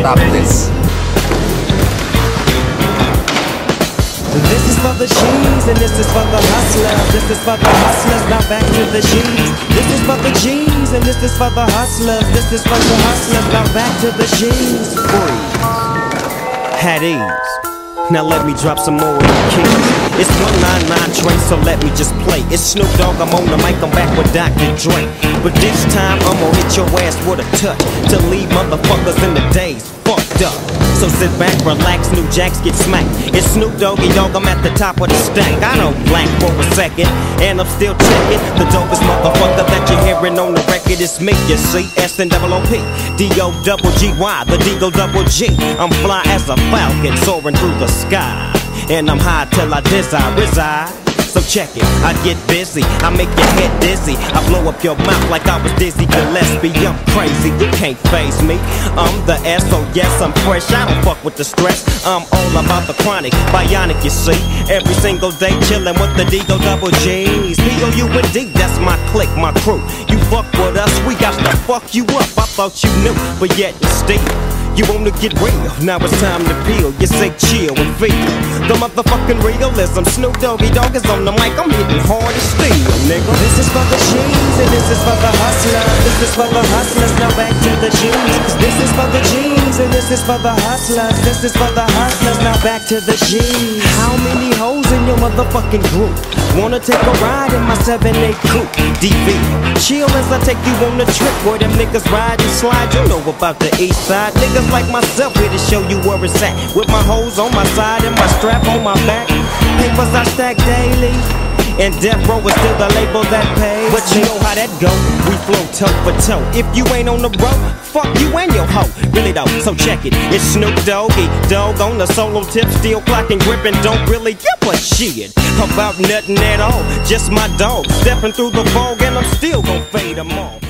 stop this. This is for the G's and this is for the hustlers. This is for the hustlers, now back to the G's. This is for the G's and this is for the hustlers. This is for the hustlers, now back to the G's. Freeze. Had ease. Now let me drop some more of the keys. It's 199 train, so let me just play. It's Snoop Dogg, I'm on the mic, I'm back with Dr. Dre. But this time I'm gonna hit your ass with a touch to leave motherfuckers in the days fucked up. So sit back, relax, new jacks get smacked. It's Snoop Doggy Dogg, I'm at the top of the stack. I don't blank for a second, and I'm still checking. The dopest motherfucker that you're hearing on the record is me, you see. S and double O P, D O double G Y, the D O double G. I'm fly as a falcon soaring through the sky. And I'm high till I desire reside. So check it, I get busy, I make your head dizzy. I blow up your mouth like I was Dizzy Gillespie. I'm crazy, you can't phase me. I'm the S, so yes, I'm fresh. I don't fuck with the stress. I'm all about the chronic, bionic, you see. Every single day chillin' with the Deagle double G's. P O U N D, that's my clique, my crew. You fuck with us, we got to fuck you up. I thought you knew, but yet you still. You wanna get real, now it's time to peel. You say chill and feel the motherfucking realism. Snoop Doggy Dogg is on the mic, I'm hitting hard as steel, nigga. This is for the G's and this is for the hustlers. This is for the hustlers, now back to the G's. This this is for the hustlers. This is for the hustlers, now back to the G's. How many hoes in your motherfucking group? Wanna take a ride in my 7-8 coupe? DV, chill as I take you on a trip where them niggas ride and slide. You know about the east side. Niggas like myself here to show you where it's at. With my hoes on my side and my strap on my back. Papers I stack daily. And Death Row is still the label that pays. But you know how that go. We flow toe for toe. If you ain't on the road, fuck you and your hoe. Really though, so check it. It's Snoop Doggy Dogg on the solo tip, still clocking, gripping. Don't really give a shit about nothing at all. Just my dog stepping through the fog, and I'm still gon' fade them off.